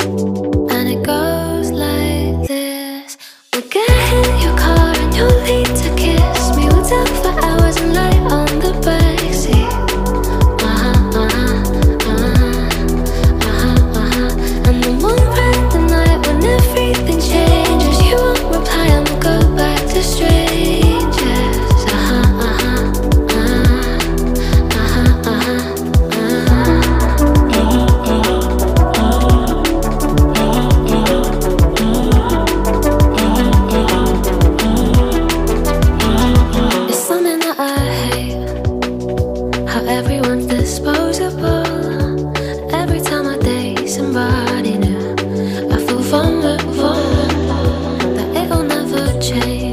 you Everyone's disposable. Every time I date somebody new, I feel vulnerable. That it will never change.